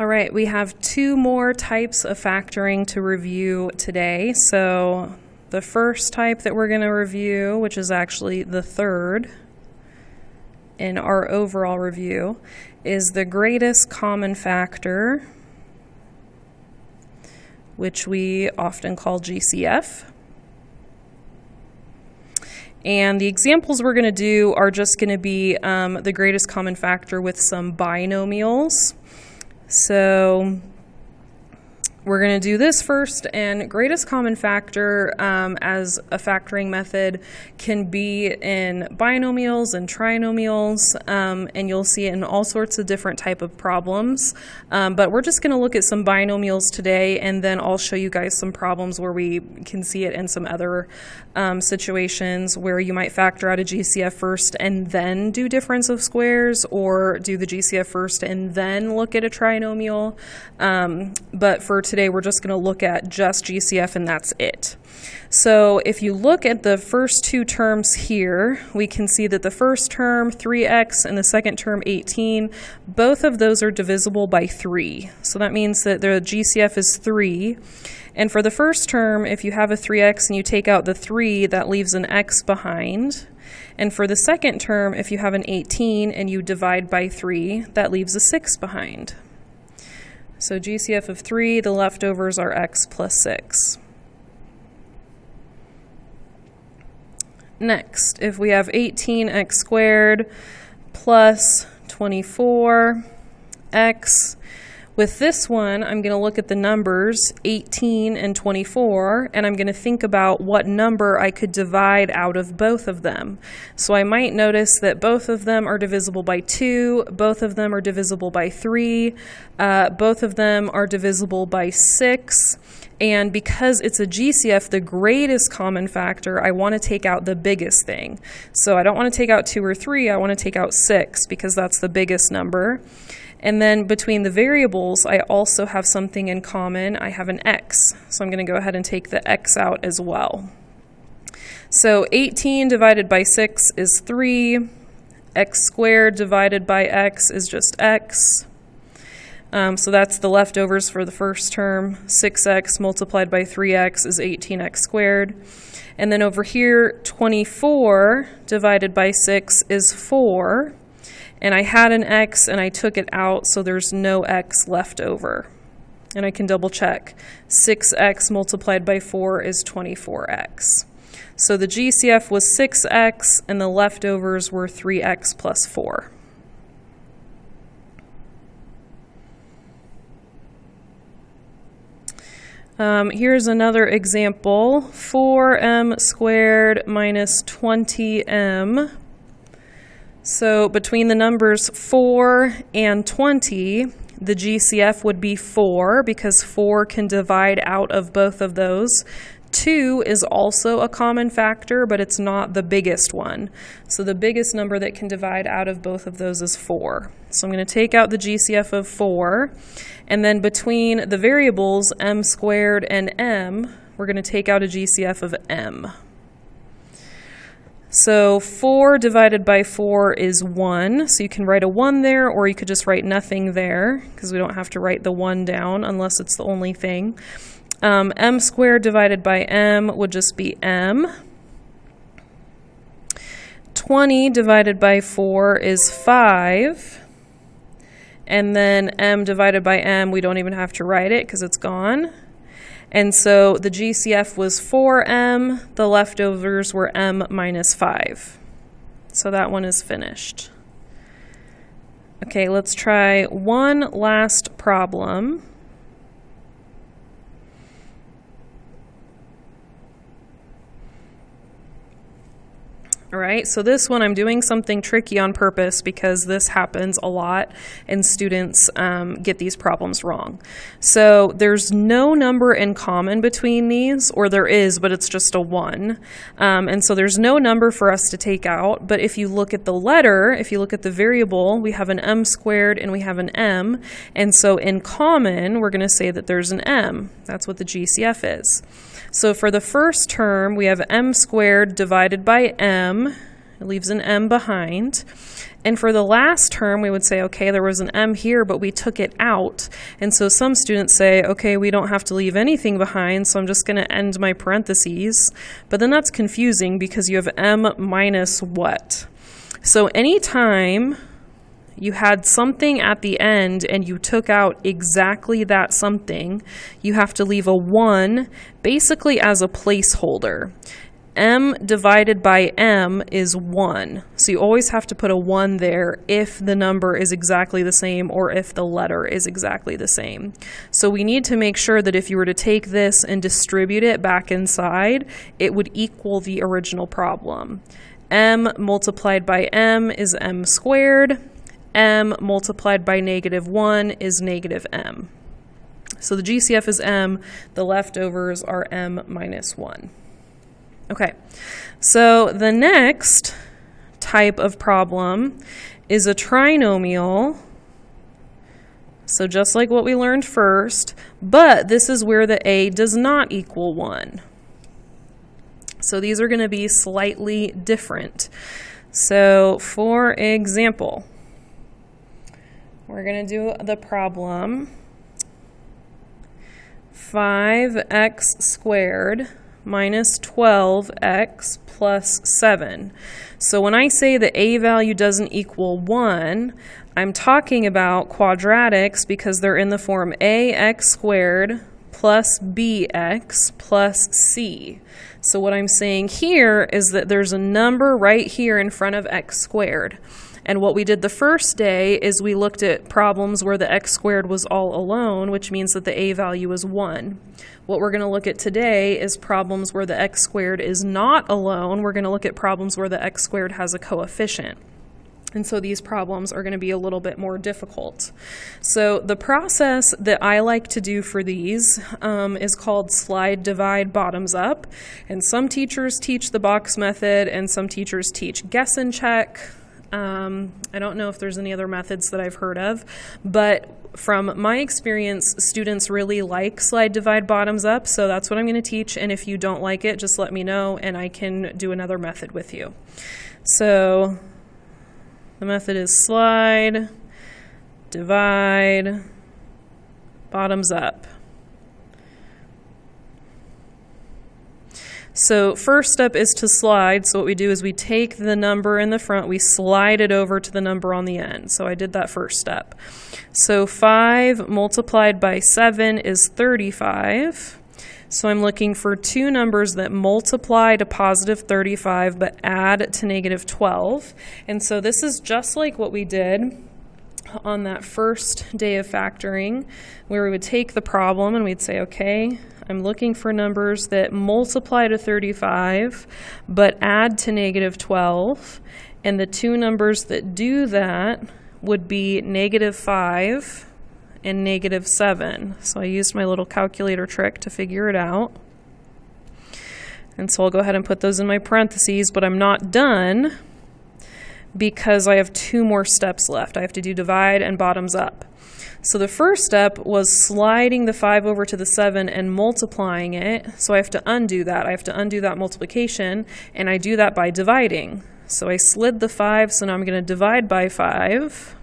All right, we have two more types of factoring to review today. So the first type that we're going to review, which is actually the third in our overall review, is the greatest common factor, which we often call GCF. And the examples we're going to do are just going to be um, the greatest common factor with some binomials. So we're going to do this first, and greatest common factor um, as a factoring method can be in binomials and trinomials, um, and you'll see it in all sorts of different type of problems. Um, but we're just going to look at some binomials today, and then I'll show you guys some problems where we can see it in some other um, situations where you might factor out a GCF first and then do difference of squares, or do the GCF first and then look at a trinomial. Um, but for today we're just going to look at just GCF and that's it. So if you look at the first two terms here, we can see that the first term, 3x, and the second term, 18, both of those are divisible by 3. So that means that the GCF is 3. And for the first term, if you have a 3x and you take out the 3, that leaves an x behind. And for the second term, if you have an 18 and you divide by 3, that leaves a 6 behind. So GCF of 3, the leftovers are x plus 6. Next, if we have 18x squared plus 24x, with this one, I'm going to look at the numbers 18 and 24, and I'm going to think about what number I could divide out of both of them. So I might notice that both of them are divisible by 2, both of them are divisible by 3, uh, both of them are divisible by 6. And because it's a GCF, the greatest common factor, I want to take out the biggest thing. So I don't want to take out 2 or 3, I want to take out 6 because that's the biggest number. And then between the variables, I also have something in common. I have an x. So I'm going to go ahead and take the x out as well. So 18 divided by 6 is 3. x squared divided by x is just x. Um, so that's the leftovers for the first term. 6x multiplied by 3x is 18x squared. And then over here, 24 divided by 6 is 4 and I had an x and I took it out so there's no x left over. And I can double check. 6x multiplied by 4 is 24x. So the GCF was 6x and the leftovers were 3x plus 4. Um, here's another example. 4m squared minus 20m so between the numbers 4 and 20, the GCF would be 4 because 4 can divide out of both of those. 2 is also a common factor, but it's not the biggest one. So the biggest number that can divide out of both of those is 4. So I'm going to take out the GCF of 4, and then between the variables m squared and m, we're going to take out a GCF of m. So 4 divided by 4 is 1. So you can write a 1 there, or you could just write nothing there, because we don't have to write the 1 down unless it's the only thing. Um, m squared divided by m would just be m. 20 divided by 4 is 5. And then m divided by m, we don't even have to write it because it's gone. And so the GCF was 4m, the leftovers were m minus 5. So that one is finished. Okay, let's try one last problem. All right, so this one I'm doing something tricky on purpose because this happens a lot and students um, get these problems wrong. So there's no number in common between these, or there is, but it's just a one. Um, and so there's no number for us to take out, but if you look at the letter, if you look at the variable, we have an m squared and we have an m. And so in common, we're gonna say that there's an m. That's what the GCF is. So for the first term, we have m squared divided by It leaves an m behind. And for the last term, we would say, okay, there was an m here, but we took it out. And so some students say, okay, we don't have to leave anything behind, so I'm just going to end my parentheses. But then that's confusing because you have m minus what? So anytime you had something at the end and you took out exactly that something, you have to leave a 1 basically as a placeholder. M divided by m is 1. So you always have to put a 1 there if the number is exactly the same or if the letter is exactly the same. So we need to make sure that if you were to take this and distribute it back inside, it would equal the original problem. m multiplied by m is m squared m multiplied by negative 1 is negative m. So the GCF is m, the leftovers are m minus 1. Okay, so the next type of problem is a trinomial. So just like what we learned first, but this is where the a does not equal 1. So these are going to be slightly different. So for example, we're going to do the problem 5x squared minus 12x plus 7. So when I say the a value doesn't equal 1, I'm talking about quadratics because they're in the form ax squared plus bx plus c. So what I'm saying here is that there's a number right here in front of x squared. And what we did the first day is we looked at problems where the x squared was all alone, which means that the a value is 1. What we're going to look at today is problems where the x squared is not alone. We're going to look at problems where the x squared has a coefficient. And so these problems are going to be a little bit more difficult. So the process that I like to do for these um, is called slide divide bottoms up. And some teachers teach the box method and some teachers teach guess and check. Um, I don't know if there's any other methods that I've heard of, but from my experience, students really like slide divide bottoms up, so that's what I'm going to teach. And if you don't like it, just let me know and I can do another method with you. So the method is slide, divide, bottoms up. So first step is to slide. So what we do is we take the number in the front, we slide it over to the number on the end. So I did that first step. So 5 multiplied by 7 is 35. So I'm looking for two numbers that multiply to positive 35 but add to negative 12. And so this is just like what we did on that first day of factoring, where we would take the problem and we'd say, okay, I'm looking for numbers that multiply to 35 but add to negative 12. And the two numbers that do that would be negative 5 and negative 7. So I used my little calculator trick to figure it out. And so I'll go ahead and put those in my parentheses, but I'm not done because I have two more steps left. I have to do divide and bottoms up. So the first step was sliding the 5 over to the 7 and multiplying it. So I have to undo that. I have to undo that multiplication, and I do that by dividing. So I slid the 5, so now I'm going to divide by 5.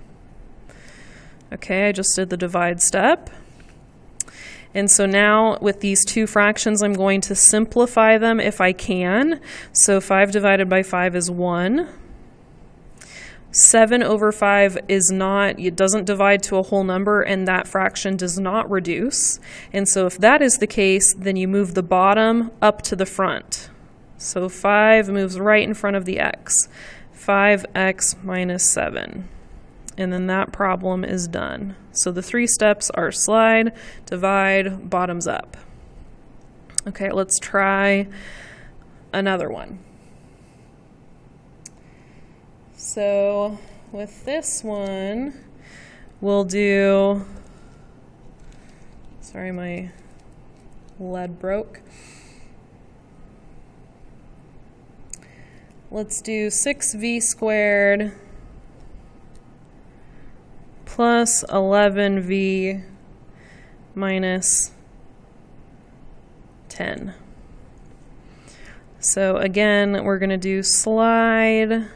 Okay, I just did the divide step. And so now with these two fractions, I'm going to simplify them if I can. So 5 divided by 5 is 1. 7 over 5 is not, it doesn't divide to a whole number, and that fraction does not reduce. And so if that is the case, then you move the bottom up to the front. So 5 moves right in front of the x. 5x minus 7. And then that problem is done. So the three steps are slide, divide, bottoms up. Okay, let's try another one. So with this one, we'll do, sorry, my lead broke. Let's do 6v squared plus 11v minus 10. So again, we're going to do slide,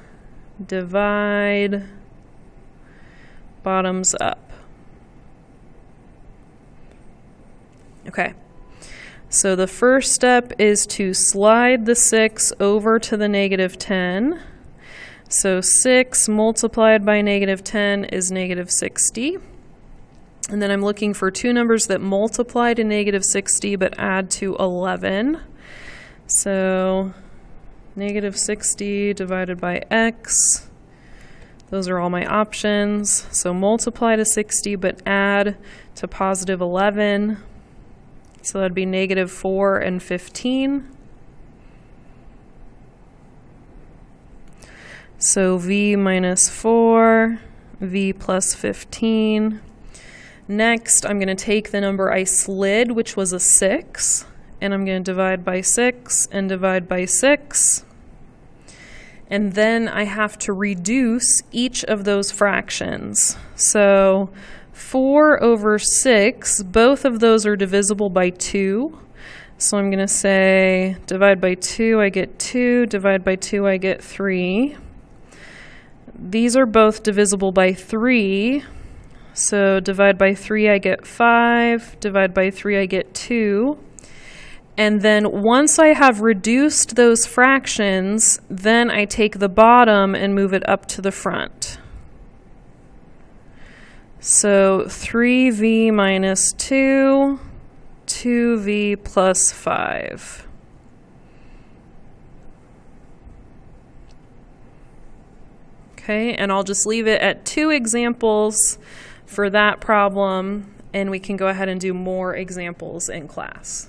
divide, bottoms up. Okay. So the first step is to slide the 6 over to the negative 10. So 6 multiplied by negative 10 is negative 60. And then I'm looking for two numbers that multiply to negative 60 but add to 11. So negative 60 divided by x. Those are all my options. So multiply to 60 but add to positive 11. So that'd be negative 4 and 15. So v minus 4, v plus 15. Next, I'm going to take the number I slid, which was a 6, and I'm going to divide by 6 and divide by 6. And then I have to reduce each of those fractions. So 4 over 6, both of those are divisible by 2. So I'm going to say divide by 2, I get 2. Divide by 2, I get 3. These are both divisible by 3. So divide by 3, I get 5. Divide by 3, I get 2. And then once I have reduced those fractions, then I take the bottom and move it up to the front. So 3v minus 2, 2v plus 5. Okay, and I'll just leave it at two examples for that problem, and we can go ahead and do more examples in class.